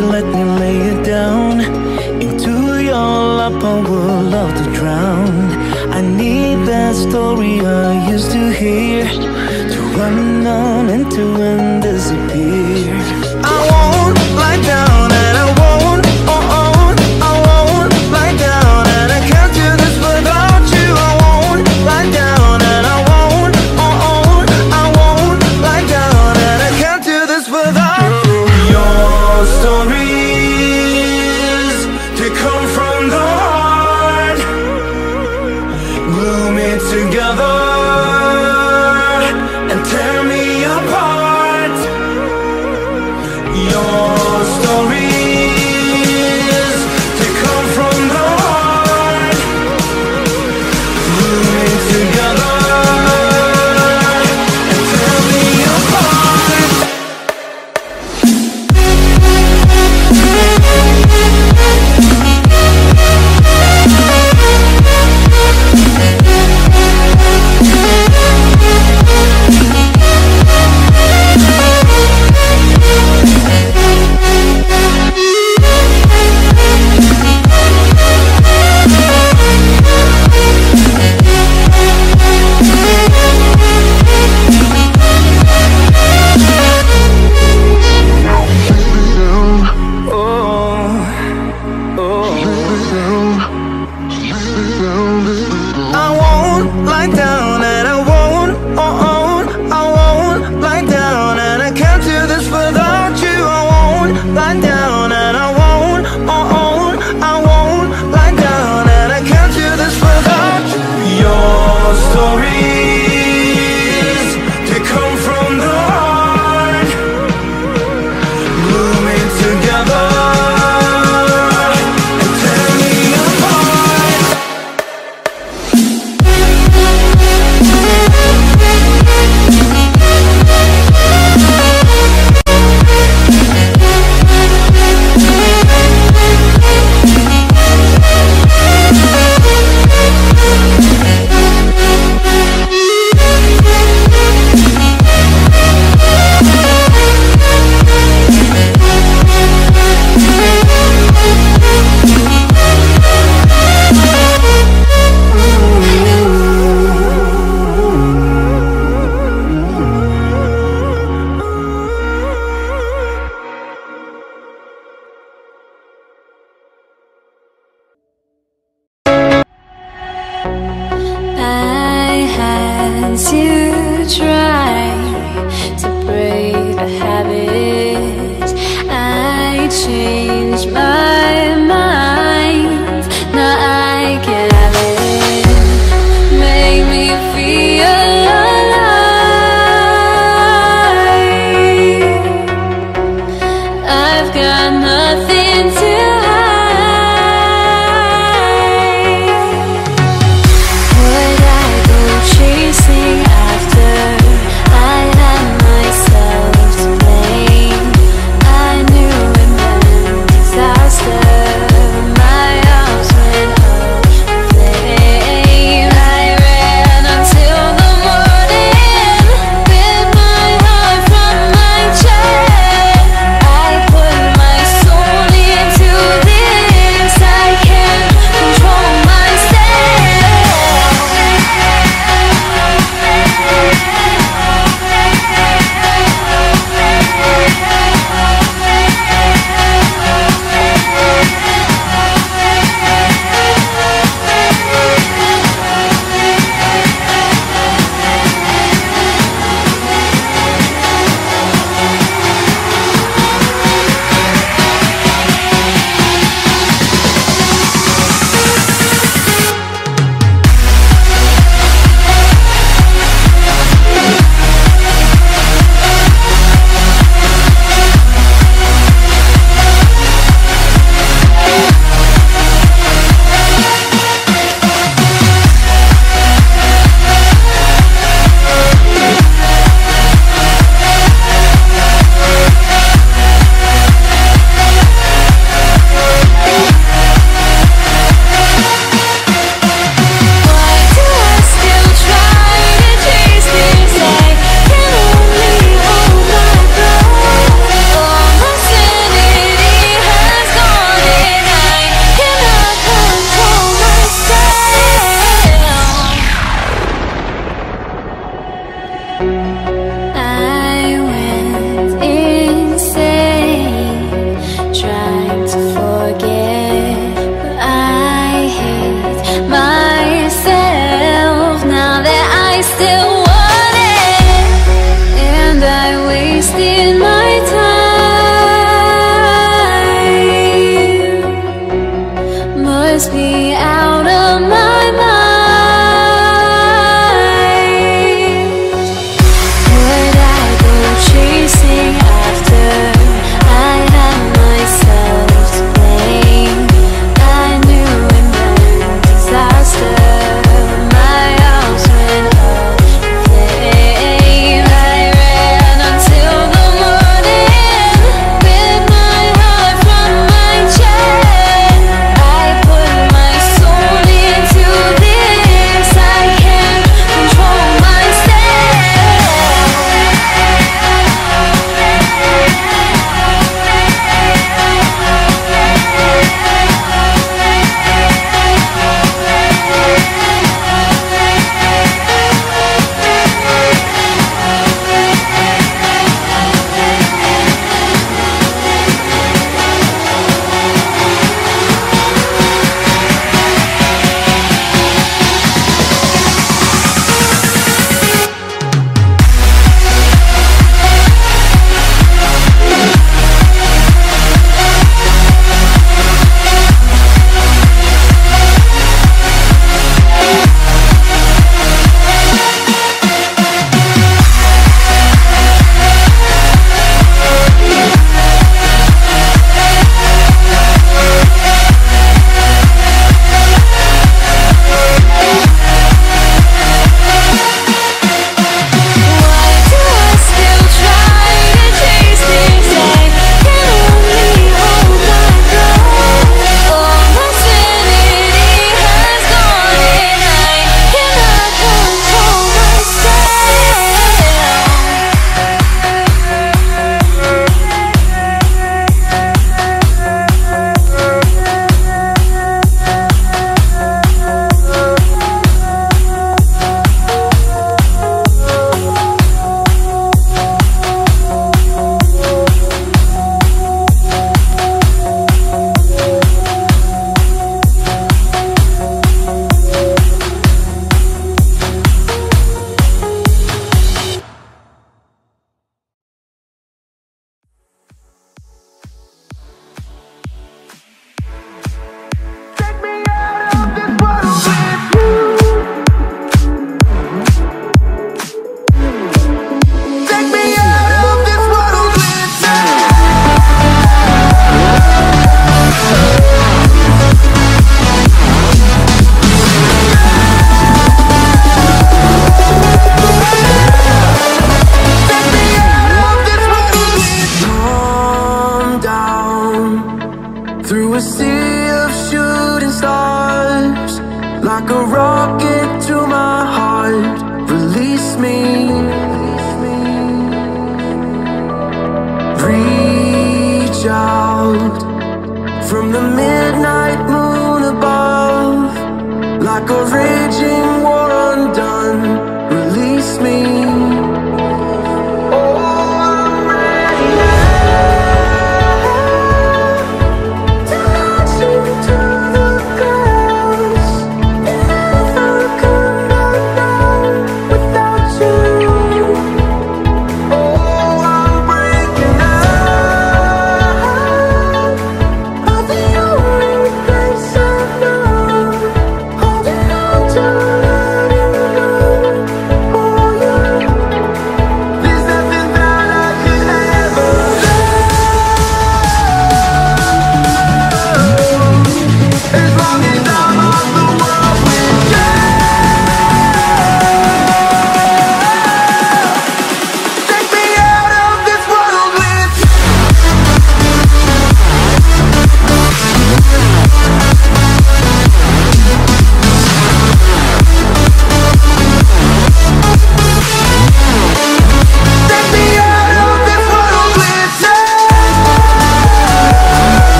let me lay it down Into your lap, I would love to drown. I need that story I used to hear To run on and to disappear.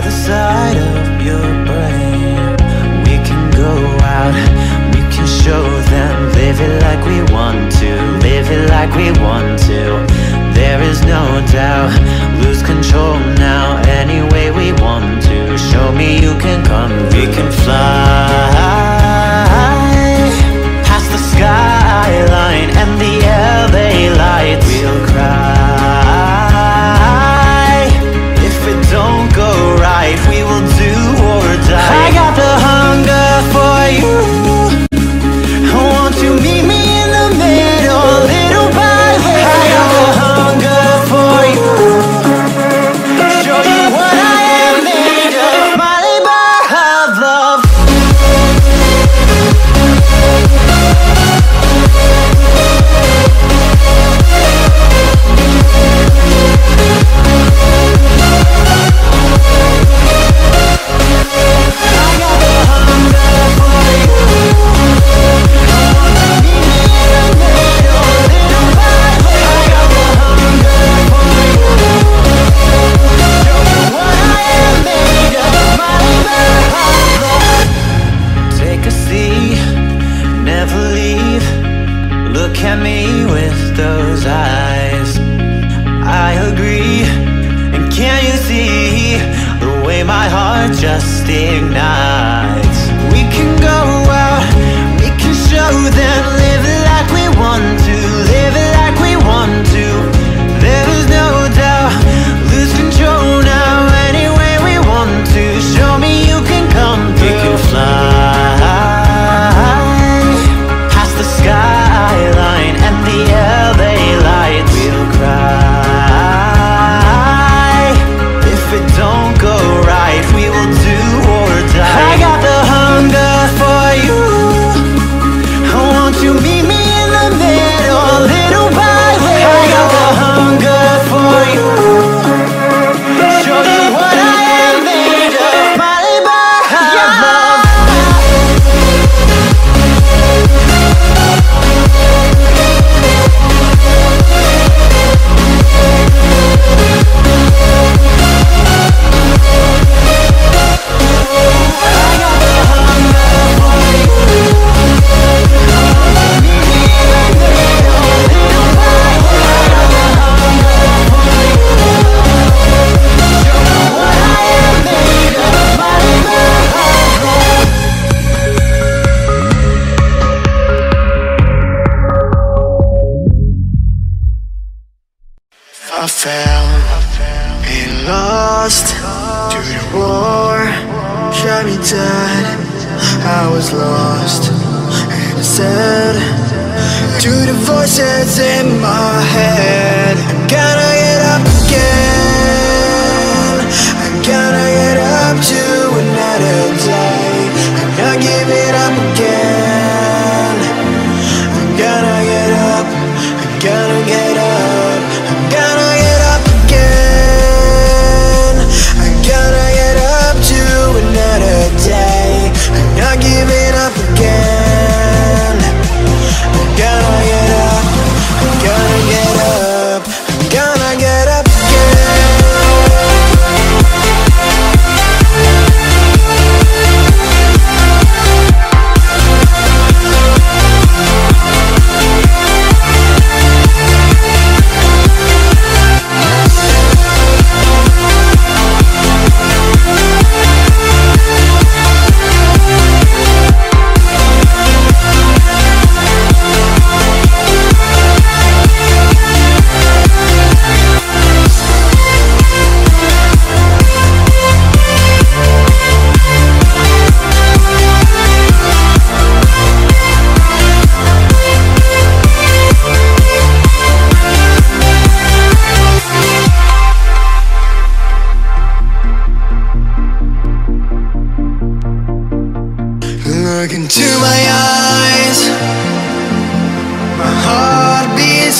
other side of your brain. We can go out, we can show them. Live it like we want to, live it like we want to. There is no doubt, lose control now Any way we want to, show me you can come We can fly.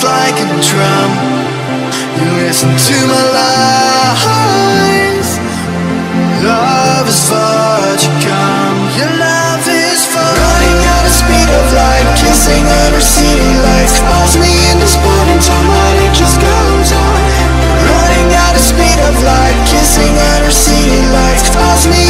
Like a drum. You listen to my lies. Love is far to come. Your love is far. Running at the speed of light, kissing under city lights. Calls me in this morning time, but it just goes on. Running at the speed of light, kissing under city lights. Calls me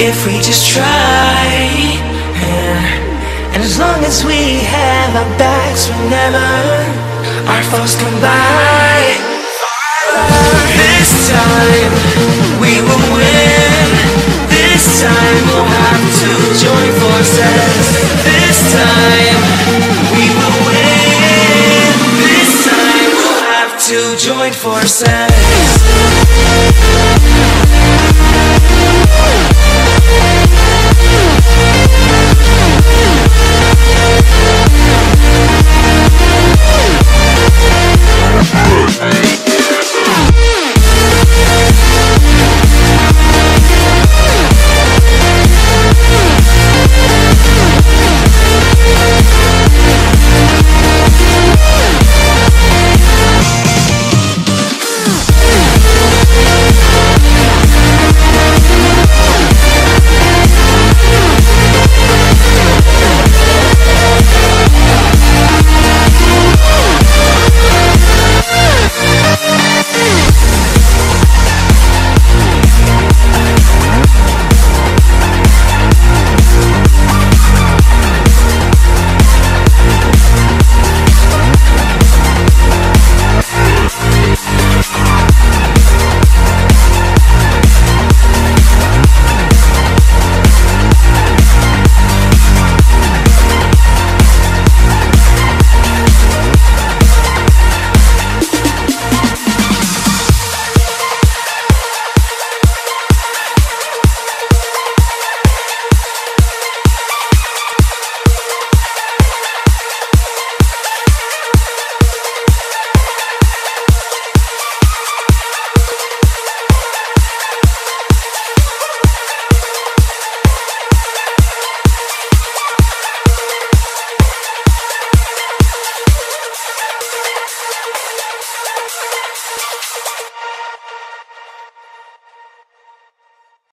if we just try. Yeah. And as long as we have our backs whenever our foes come by. This time we will win. This time we'll have to join forces. This time we will win. This time we'll have to join forces. Hey.